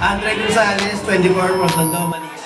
Andre Gonzalez, 24 from Tondo, Manila.